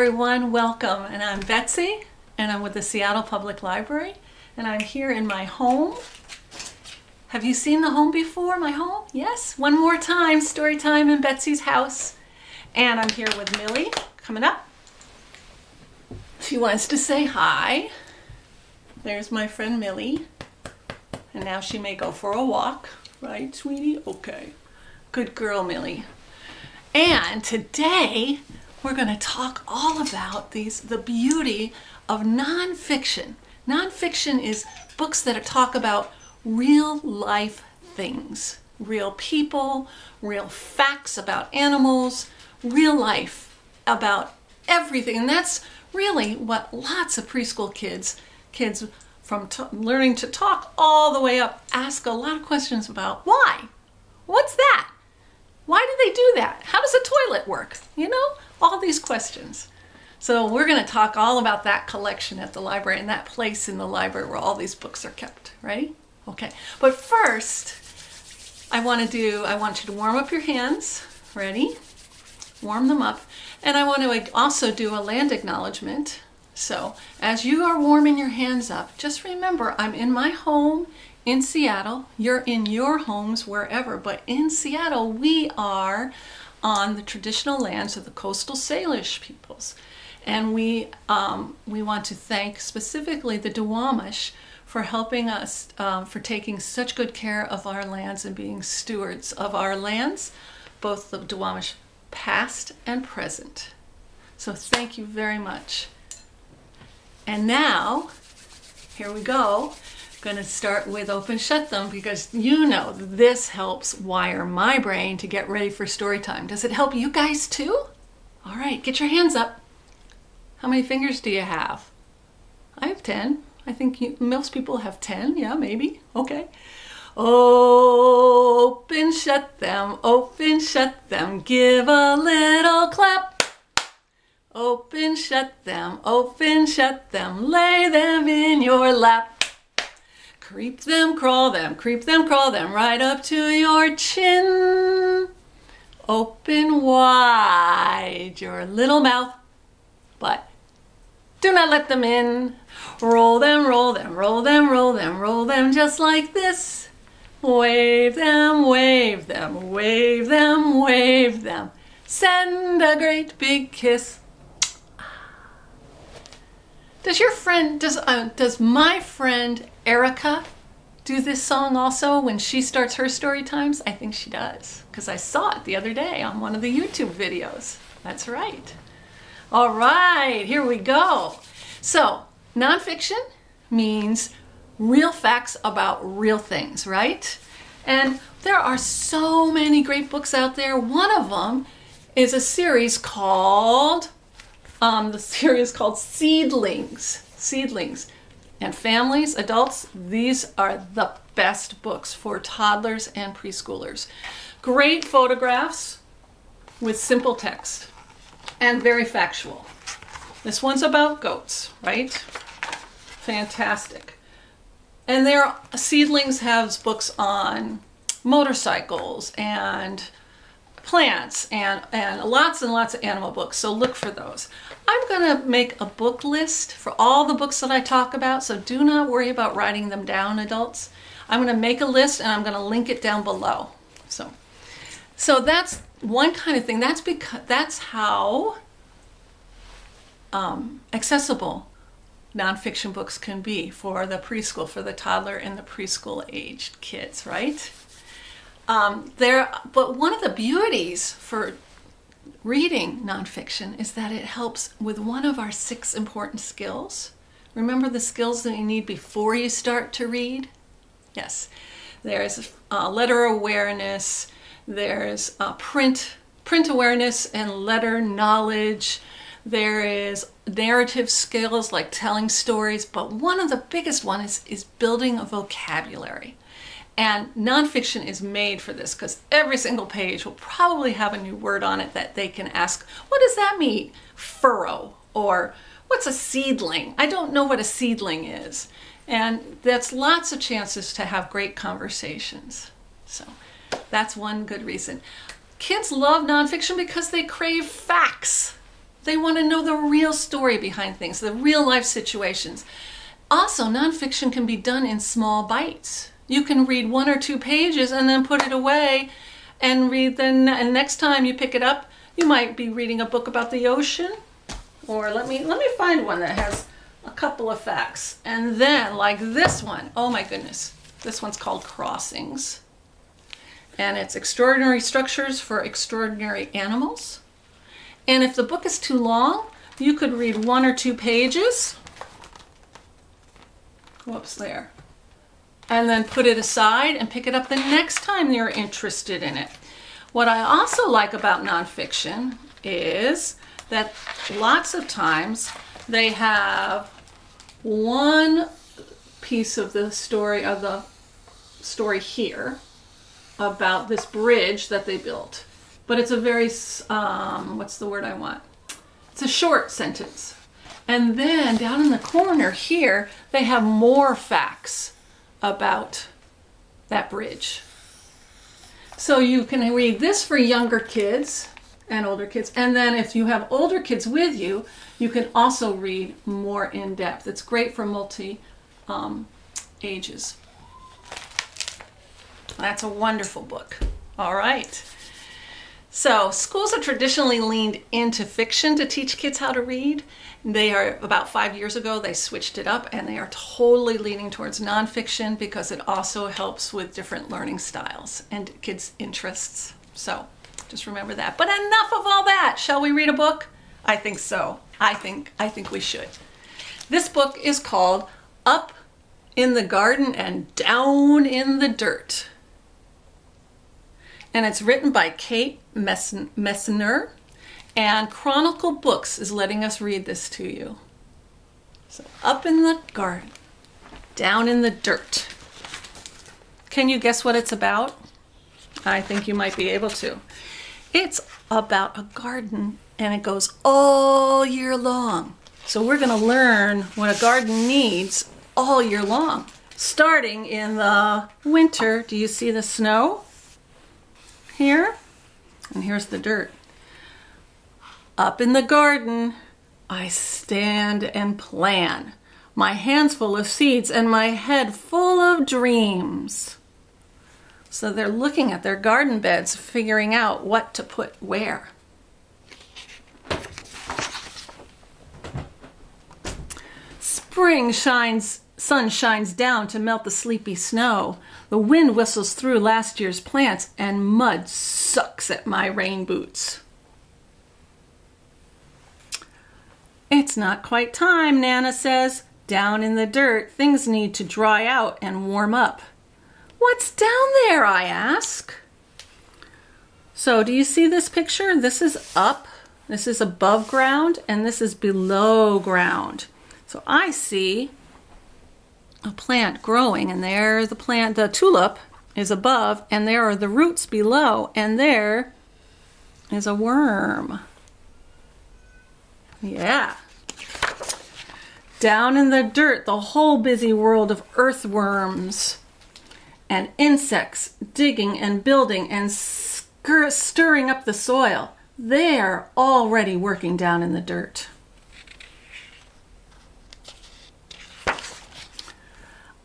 everyone, welcome. And I'm Betsy, and I'm with the Seattle Public Library, and I'm here in my home. Have you seen the home before, my home? Yes? One more time, story time in Betsy's house. And I'm here with Millie, coming up. She wants to say hi. There's my friend Millie. And now she may go for a walk. Right, sweetie? Okay. Good girl, Millie. And today we're going to talk all about these the beauty of nonfiction. Nonfiction is books that talk about real life things, real people, real facts about animals, real life about everything. And that's really what lots of preschool kids, kids from learning to talk all the way up, ask a lot of questions about why? What's that? Why do they do that? How does a toilet work? You know, all these questions. So we're going to talk all about that collection at the library and that place in the library where all these books are kept. Ready? Okay. But first, I want to do, I want you to warm up your hands. Ready? Warm them up. And I want to also do a land acknowledgement. So as you are warming your hands up, just remember I'm in my home in Seattle. You're in your homes wherever, but in Seattle, we are on the traditional lands of the coastal Salish peoples. And we, um, we want to thank specifically the Duwamish for helping us, um, for taking such good care of our lands and being stewards of our lands, both the Duwamish past and present. So thank you very much. And now, here we go going to start with open shut them because you know this helps wire my brain to get ready for story time. Does it help you guys too? All right, get your hands up. How many fingers do you have? I have 10. I think you, most people have 10. Yeah, maybe. Okay. Open, shut them, open, shut them, give a little clap. Open, shut them, open, shut them, lay them in your lap. Creep them, crawl them, creep them, crawl them right up to your chin. Open wide your little mouth, but do not let them in. Roll them, roll them, roll them, roll them, roll them just like this. Wave them, wave them, wave them, wave them. Send a great big kiss. Does your friend, does, uh, does my friend Erica do this song also when she starts her story times? I think she does because I saw it the other day on one of the YouTube videos. That's right. All right, here we go. So, nonfiction means real facts about real things, right? And there are so many great books out there. One of them is a series called um, the series called Seedlings. Seedlings. And families, adults, these are the best books for toddlers and preschoolers. Great photographs with simple text and very factual. This one's about goats, right? Fantastic. And their seedlings has books on motorcycles and plants and, and lots and lots of animal books, so look for those. I'm going to make a book list for all the books that I talk about, so do not worry about writing them down, adults. I'm going to make a list and I'm going to link it down below. So, so that's one kind of thing. That's because that's how um, accessible nonfiction books can be for the preschool, for the toddler and the preschool aged kids, right? Um, there, but one of the beauties for reading nonfiction is that it helps with one of our six important skills. Remember the skills that you need before you start to read? Yes, there's uh, letter awareness, there's uh, print print awareness and letter knowledge. There is narrative skills like telling stories, but one of the biggest ones is, is building a vocabulary. And nonfiction is made for this because every single page will probably have a new word on it that they can ask, what does that mean? Furrow or what's a seedling? I don't know what a seedling is. And that's lots of chances to have great conversations. So that's one good reason. Kids love nonfiction because they crave facts. They want to know the real story behind things, the real life situations. Also, nonfiction can be done in small bites. You can read one or two pages and then put it away and read then and next time you pick it up, you might be reading a book about the ocean or let me let me find one that has a couple of facts. And then like this one, oh my goodness. This one's called Crossings. And it's extraordinary structures for extraordinary animals. And if the book is too long, you could read one or two pages. Whoops, there. And then put it aside and pick it up the next time you're interested in it. What I also like about nonfiction is that lots of times they have one piece of the story of the story here about this bridge that they built but it's a very um, what's the word I want? It's a short sentence. And then down in the corner here, they have more facts about that bridge. So you can read this for younger kids and older kids. And then if you have older kids with you, you can also read more in depth. It's great for multi um, ages. That's a wonderful book. All right. So, schools have traditionally leaned into fiction to teach kids how to read. They are about five years ago, they switched it up and they are totally leaning towards nonfiction because it also helps with different learning styles and kids' interests. So, just remember that. But enough of all that. Shall we read a book? I think so. I think I think we should. This book is called Up in the Garden and Down in the Dirt and it's written by Kate Messner, and Chronicle Books is letting us read this to you. So, up in the garden, down in the dirt. Can you guess what it's about? I think you might be able to. It's about a garden and it goes all year long. So, we're going to learn what a garden needs all year long. Starting in the winter, do you see the snow? Here, and here's the dirt. Up in the garden, I stand and plan, my hands full of seeds and my head full of dreams. So they're looking at their garden beds, figuring out what to put where. Spring shines sun shines down to melt the sleepy snow. The wind whistles through last year's plants, and mud sucks at my rain boots. It's not quite time, Nana says. Down in the dirt, things need to dry out and warm up. What's down there? I ask. So, do you see this picture? This is up, this is above ground, and this is below ground. So, I see a plant growing and there the plant the tulip is above and there are the roots below and there is a worm. Yeah. Down in the dirt the whole busy world of earthworms and insects digging and building and stirring up the soil. They're already working down in the dirt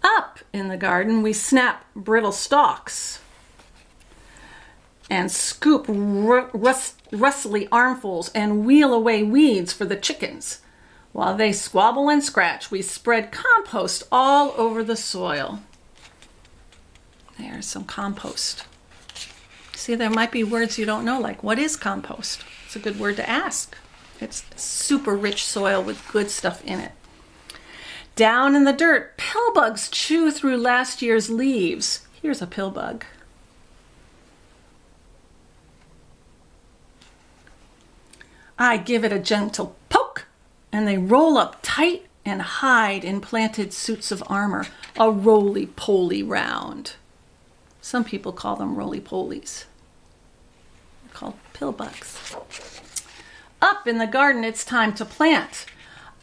up in the garden, we snap brittle stalks and scoop rust, rustly armfuls and wheel away weeds for the chickens. While they squabble and scratch, we spread compost all over the soil. There's some compost. See, there might be words you don't know, like what is compost? It's a good word to ask. It's super rich soil with good stuff in it. Down in the dirt, pill bugs chew through last year's leaves. Here's a pill bug. I give it a gentle poke, and they roll up tight and hide in planted suits of armor, a roly poly round. Some people call them roly polies. They're called pill bugs. Up in the garden, it's time to plant.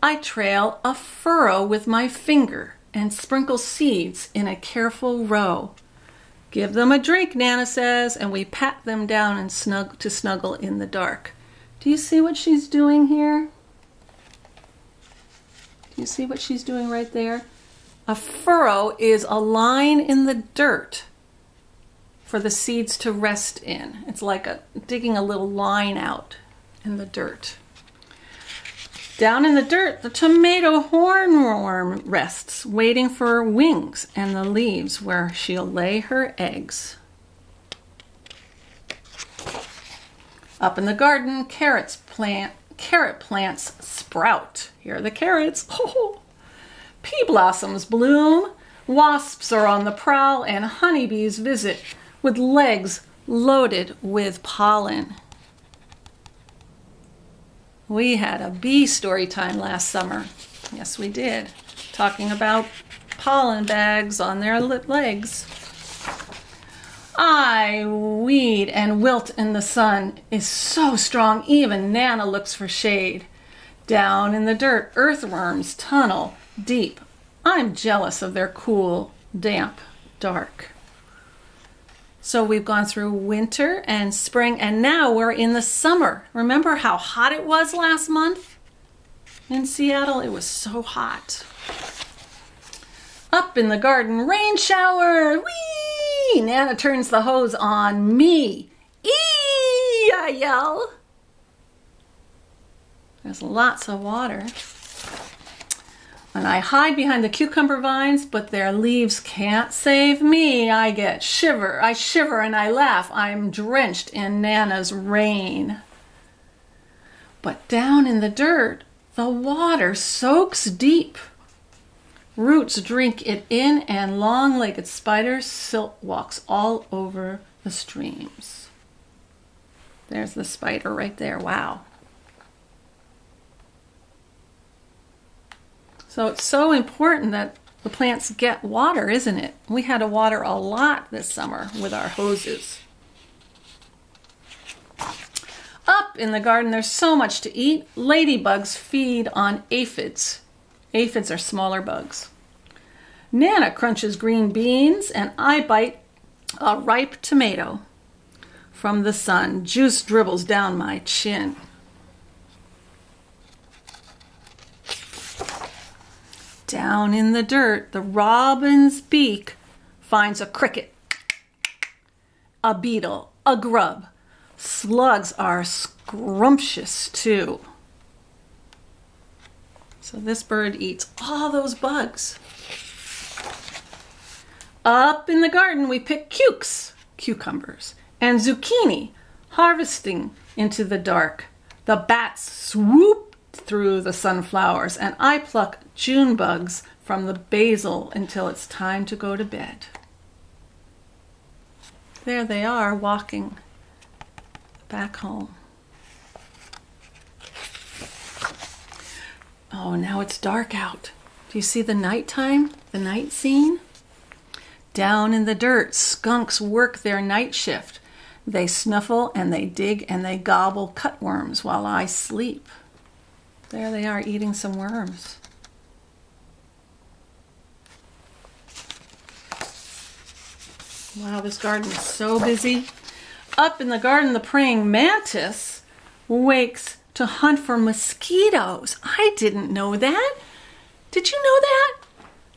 I trail a furrow with my finger and sprinkle seeds in a careful row. Give them a drink, Nana says, and we pat them down and snug to snuggle in the dark. Do you see what she's doing here? Do you see what she's doing right there? A furrow is a line in the dirt for the seeds to rest in. It's like a, digging a little line out in the dirt. Down in the dirt, the tomato hornworm rests, waiting for wings and the leaves where she'll lay her eggs. Up in the garden, carrots plant carrot plants sprout. Here are the carrots. Oh, pea blossoms bloom. Wasps are on the prowl and honeybees visit with legs loaded with pollen. We had a bee story time last summer. Yes, we did. Talking about pollen bags on their legs. I weed and wilt in the sun is so strong even Nana looks for shade. Down in the dirt, earthworms tunnel deep. I'm jealous of their cool, damp, dark. So we've gone through winter and spring, and now we're in the summer. Remember how hot it was last month in Seattle? It was so hot. Up in the garden, rain shower. Whee! Nana turns the hose on me. Eee! I yell. There's lots of water. And I hide behind the cucumber vines, but their leaves can't save me. I get shiver. I shiver and I laugh. I'm drenched in Nana's rain. But down in the dirt, the water soaks deep. Roots drink it in, and long legged spiders silt walks all over the streams. There's the spider right there. Wow. So it's so important that the plants get water, isn't it? We had to water a lot this summer with our hoses. Up in the garden, there's so much to eat. Ladybugs feed on aphids. Aphids are smaller bugs. Nana crunches green beans, and I bite a ripe tomato. From the sun, juice dribbles down my chin. Down in the dirt, the robin's beak finds a cricket, a beetle, a grub. Slugs are scrumptious too. So this bird eats all those bugs. Up in the garden, we pick cukes, cucumbers, and zucchini, harvesting into the dark. The bats swoop through the sunflowers, and I pluck June bugs from the basil until it's time to go to bed. There they are walking back home. Oh, now it's dark out. Do you see the nighttime, the night scene? Down in the dirt, skunks work their night shift. They snuffle and they dig and they gobble cutworms while I sleep. There they are eating some worms. Wow, this garden is so busy. Up in the garden, the praying mantis wakes to hunt for mosquitoes. I didn't know that. Did you know that?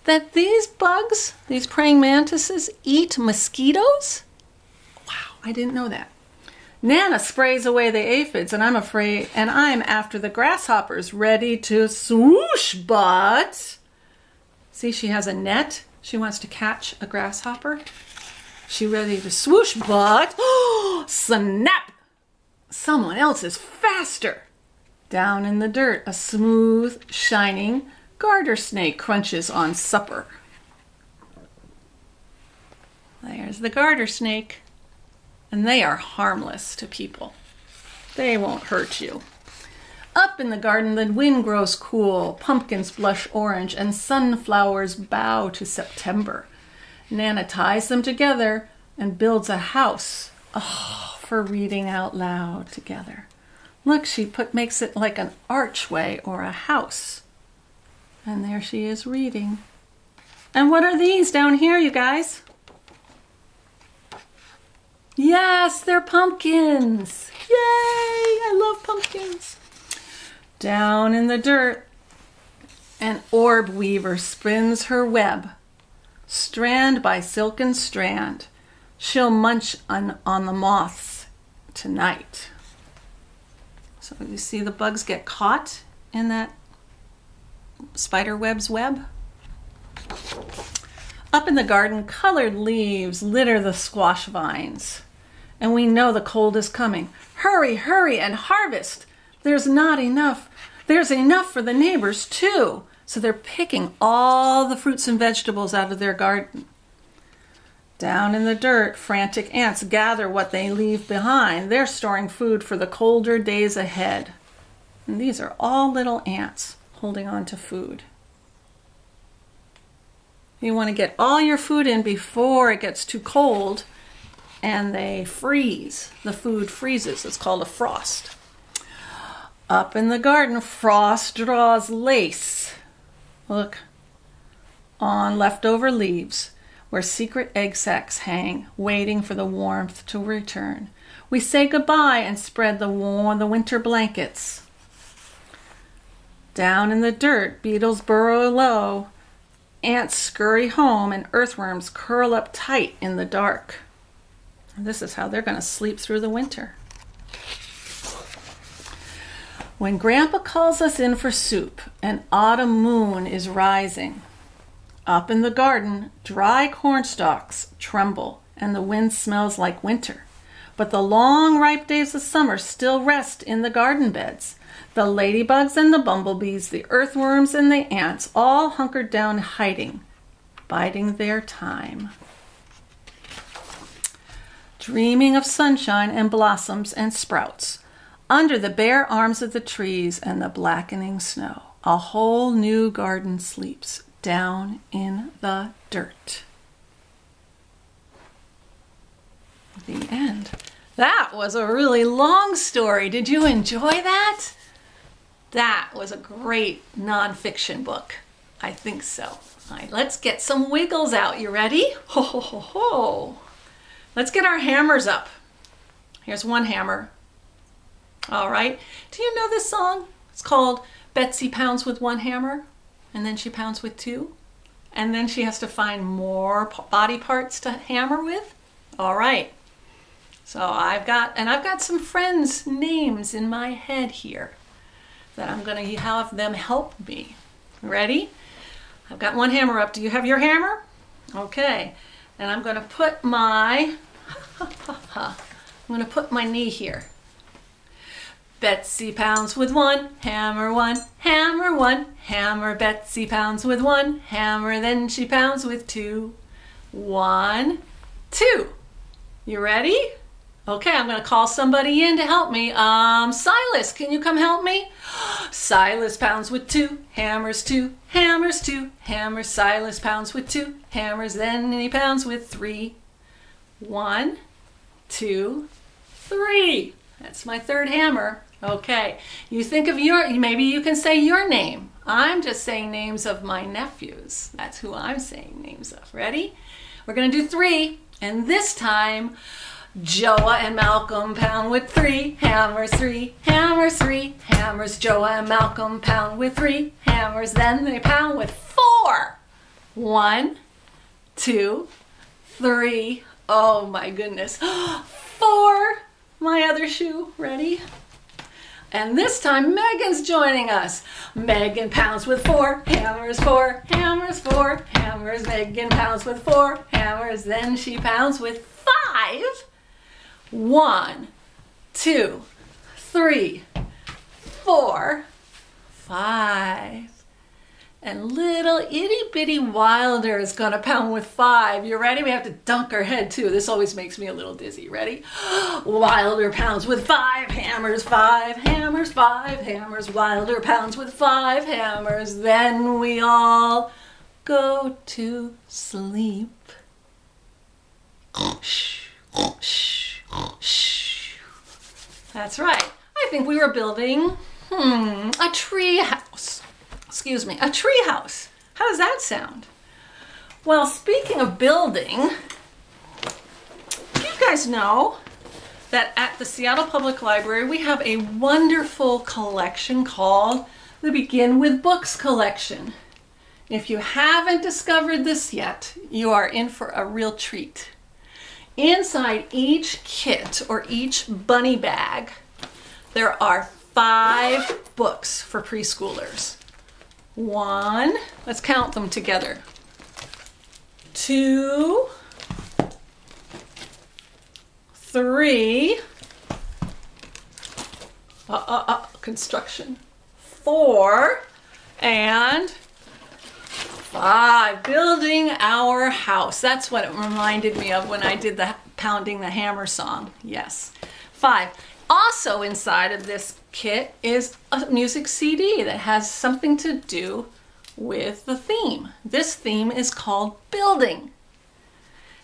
That these bugs, these praying mantises, eat mosquitoes? Wow, I didn't know that. Nana sprays away the aphids, and I'm afraid, and I'm after the grasshoppers, ready to swoosh, but. See, she has a net. She wants to catch a grasshopper. She ready to swoosh, but. Snap! Someone else is faster. Down in the dirt, a smooth, shining garter snake crunches on supper. There's the garter snake and they are harmless to people. They won't hurt you. Up in the garden, the wind grows cool, pumpkins blush orange, and sunflowers bow to September. Nana ties them together and builds a house oh, for reading out loud together. Look, she put makes it like an archway or a house. And there she is reading. And what are these down here, you guys? Yes, they're pumpkins. Yay! I love pumpkins. Down in the dirt, an orb weaver spins her web, strand by silken strand. She'll munch on, on the moths tonight. So you see the bugs get caught in that spider web's web? Up in the garden, colored leaves litter the squash vines. And we know the cold is coming. Hurry, hurry, and harvest! There's not enough. There's enough for the neighbors, too. So they're picking all the fruits and vegetables out of their garden. Down in the dirt, frantic ants gather what they leave behind. They're storing food for the colder days ahead. And these are all little ants holding on to food. You want to get all your food in before it gets too cold and they freeze. The food freezes. It's called a frost. Up in the garden, frost draws lace. Look, on leftover leaves where secret egg sacs hang, waiting for the warmth to return. We say goodbye and spread the warm, the winter blankets. Down in the dirt, beetles burrow low, ants scurry home, and earthworms curl up tight in the dark. This is how they're going to sleep through the winter. When Grandpa calls us in for soup, an autumn moon is rising. Up in the garden, dry corn stalks tremble, and the wind smells like winter. But the long, ripe days of summer still rest in the garden beds. The ladybugs and the bumblebees, the earthworms and the ants, all hunkered down hiding, biding their time. Dreaming of sunshine and blossoms and sprouts, under the bare arms of the trees and the blackening snow, a whole new garden sleeps down in the dirt. The end. That was a really long story. Did you enjoy that? That was a great nonfiction book. I think so. All right, let's get some wiggles out. You ready? Ho, ho, ho, ho. Let's get our hammers up. Here's one hammer. All right. Do you know this song? It's called Betsy Pounds with One Hammer and then she pounds with two. And then she has to find more body parts to hammer with. All right. So I've got, and I've got some friends' names in my head here that I'm going to have them help me. Ready? I've got one hammer up. Do you have your hammer? Okay. And I'm going to put my, I'm going to put my knee here. Betsy pounds with one, hammer one, hammer one, hammer. Betsy pounds with one, hammer. Then she pounds with two. One, two. You ready? Okay, I'm going to call somebody in to help me. Um, Silas, can you come help me? Silas pounds with two, hammers two, hammers two, hammers. Silas pounds with two, hammers. Then he pounds with three. One, two, three. That's my third hammer. Okay, you think of your, maybe you can say your name. I'm just saying names of my nephews. That's who I'm saying names of. Ready? We're going to do three. And this time, Joa and Malcolm pound with three hammers, three hammers, three hammers. Joa and Malcolm pound with three hammers. Then they pound with four. One, two, three. Oh my goodness. Four. My other shoe. Ready? And this time Megan's joining us. Megan pounds with four hammers, four hammers, four hammers. Megan pounds with four hammers. Then she pounds with five. One, two, three, four, five. And little itty bitty Wilder is gonna pound with five. You ready? We have to dunk our head too. This always makes me a little dizzy. Ready? Wilder pounds with five hammers, five hammers, five hammers. Wilder pounds with five hammers. Then we all go to sleep. That's right. I think we were building, hmm, a tree house excuse me, a tree house. How does that sound? Well, speaking of building, you guys know that at the Seattle Public Library we have a wonderful collection called the Begin with Books collection. If you haven't discovered this yet, you are in for a real treat. Inside each kit or each bunny bag, there are five books for preschoolers. One, let's count them together. Two, three, uh, uh, uh, construction, four, and five, building our house. That's what it reminded me of when I did the pounding the hammer song. Yes, five. Also inside of this kit is a music CD that has something to do with the theme. This theme is called Building.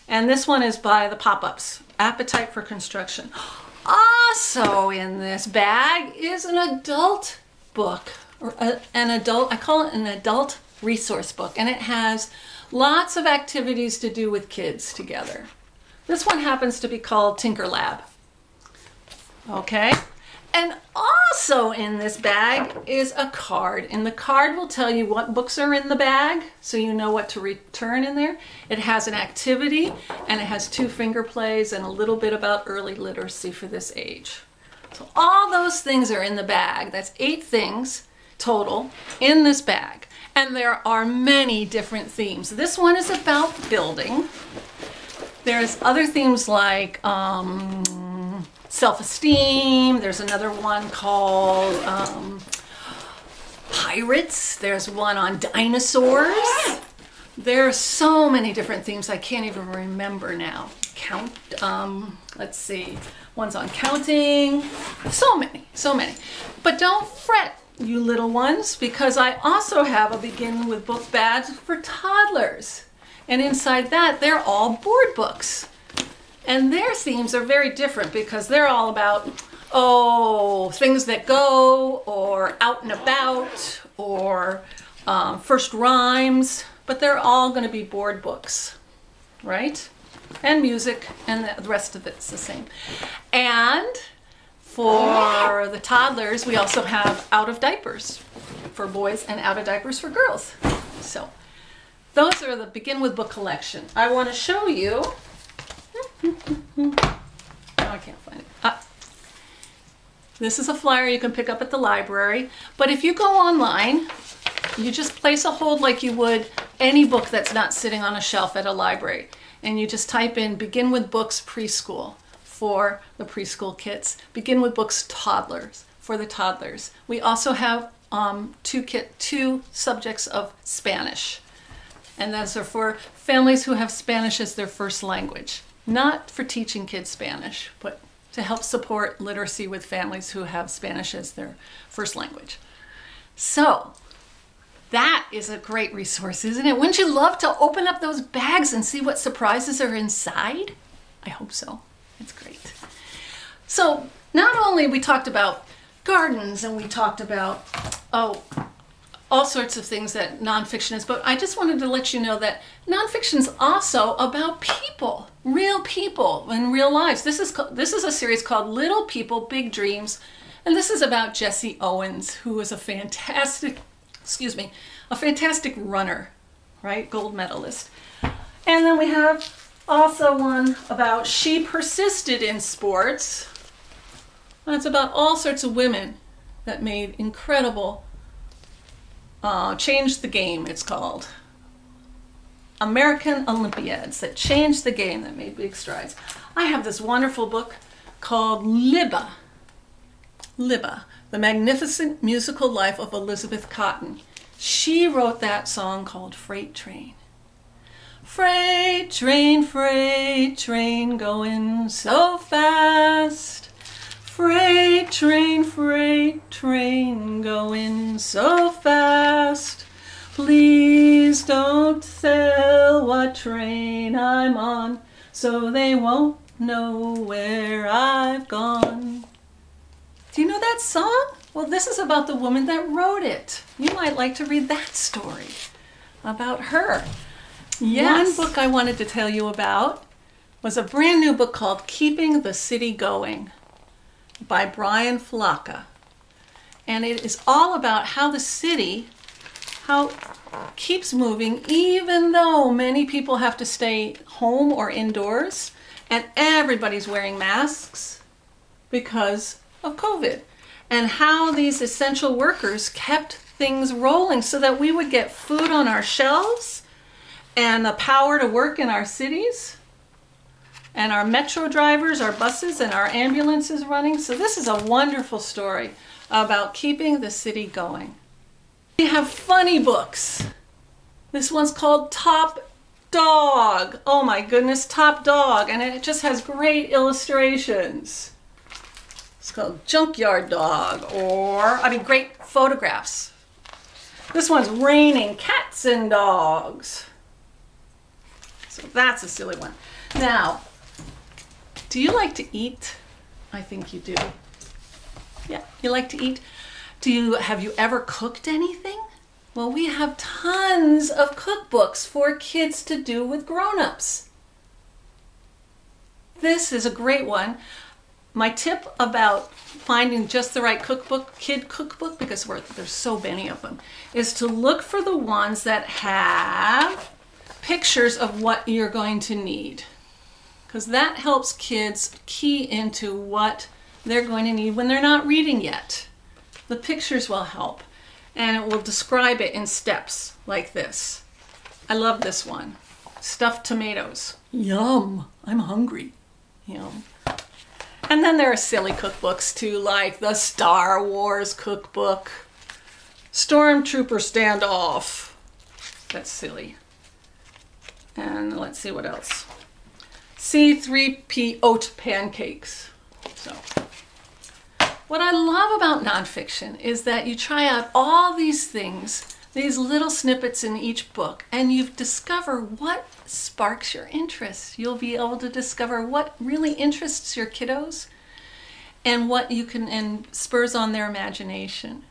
And this one is by the Pop-Ups, Appetite for Construction. Also in this bag is an adult book, or a, an adult, I call it an adult resource book, and it has lots of activities to do with kids together. This one happens to be called Tinker Lab. Okay? And also in this bag is a card. And the card will tell you what books are in the bag so you know what to return in there. It has an activity and it has two finger plays and a little bit about early literacy for this age. So all those things are in the bag. That's eight things total in this bag. And there are many different themes. This one is about building. There's other themes like um, self-esteem. There's another one called um, pirates. There's one on dinosaurs. There are so many different themes I can't even remember now. Count, um, let's see, one's on counting. So many, so many. But don't fret, you little ones, because I also have a begin with book bag for toddlers. And inside that, they're all board books. And their themes are very different because they're all about, oh, things that go, or out and about, or um, first rhymes, but they're all going to be board books, right? And music, and the rest of it's the same. And for the toddlers, we also have out of diapers for boys and out of diapers for girls. So those are the begin with book collection. I want to show you oh, I can't find it. Ah. This is a flyer you can pick up at the library, but if you go online, you just place a hold like you would any book that's not sitting on a shelf at a library. And you just type in Begin with Books Preschool for the preschool kits. Begin with Books Toddlers for the toddlers. We also have um, two, kit, two subjects of Spanish. And those are for families who have Spanish as their first language not for teaching kids Spanish, but to help support literacy with families who have Spanish as their first language. So, that is a great resource, isn't it? Wouldn't you love to open up those bags and see what surprises are inside? I hope so. It's great. So, not only we talked about gardens and we talked about, oh, all sorts of things that nonfiction is, but I just wanted to let you know that nonfiction is also about people, real people in real lives. This is this is a series called Little People, Big Dreams, and this is about Jesse Owens, who is a fantastic, excuse me, a fantastic runner, right, gold medalist. And then we have also one about she persisted in sports. That's about all sorts of women that made incredible uh, changed the game, it's called. American Olympians that changed the game, that made big strides. I have this wonderful book called Libba. Libba, The Magnificent Musical Life of Elizabeth Cotten. She wrote that song called Freight Train. Freight train, freight train, going so fast. Train, freight train, going so fast. Please don't tell what train I'm on, so they won't know where I've gone. Do you know that song? Well, this is about the woman that wrote it. You might like to read that story about her. Yes. One book I wanted to tell you about was a brand new book called Keeping the City Going by Brian Floca. And it is all about how the city how keeps moving even though many people have to stay home or indoors and everybody's wearing masks because of COVID. And how these essential workers kept things rolling so that we would get food on our shelves and the power to work in our cities and our metro drivers, our buses, and our ambulances running. So, this is a wonderful story about keeping the city going. We have funny books. This one's called Top Dog. Oh my goodness, Top Dog. And it just has great illustrations. It's called Junkyard Dog, or, I mean, great photographs. This one's Raining Cats and Dogs. So that's a silly one. Now, do you like to eat? I think you do. Yeah, you like to eat. Do you have you ever cooked anything? Well, we have tons of cookbooks for kids to do with grown-ups. This is a great one. My tip about finding just the right cookbook, kid cookbook, because there's so many of them, is to look for the ones that have pictures of what you're going to need because that helps kids key into what they're going to need when they're not reading yet. The pictures will help and it will describe it in steps like this. I love this one. Stuffed tomatoes. Yum, I'm hungry. Yum. And then there are silly cookbooks too, like the Star Wars cookbook, Stormtrooper Standoff. That's silly. And let's see what else. C3P oat pancakes. So, what I love about nonfiction is that you try out all these things, these little snippets in each book, and you discover what sparks your interest. You'll be able to discover what really interests your kiddos and what you can and spurs on their imagination.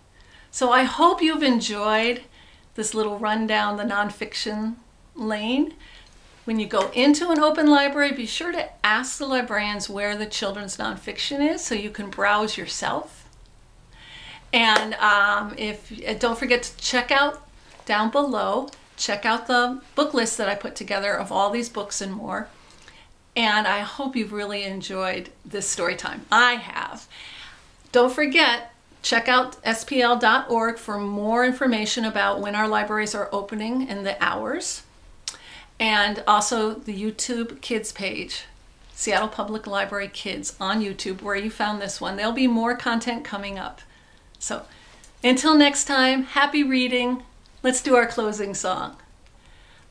So I hope you've enjoyed this little rundown the nonfiction lane. When you go into an open library, be sure to ask the librarians where the children's nonfiction is so you can browse yourself. And um, if don't forget to check out down below, check out the book list that I put together of all these books and more. And I hope you've really enjoyed this story time. I have. Don't forget, check out spl.org for more information about when our libraries are opening and the hours and also the YouTube Kids page, Seattle Public Library Kids on YouTube, where you found this one. There'll be more content coming up. So until next time, happy reading. Let's do our closing song.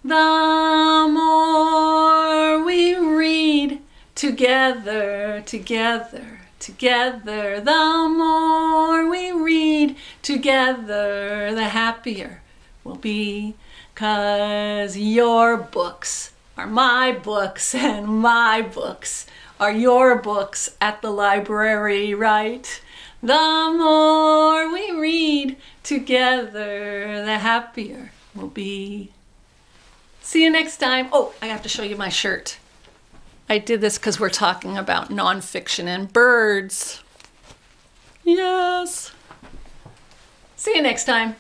The more we read together, together, together, the more we read together, the happier we'll be. Cause your books are my books and my books are your books at the library, right? The more we read together, the happier we'll be. See you next time. Oh, I have to show you my shirt. I did this because we're talking about nonfiction and birds. Yes. See you next time.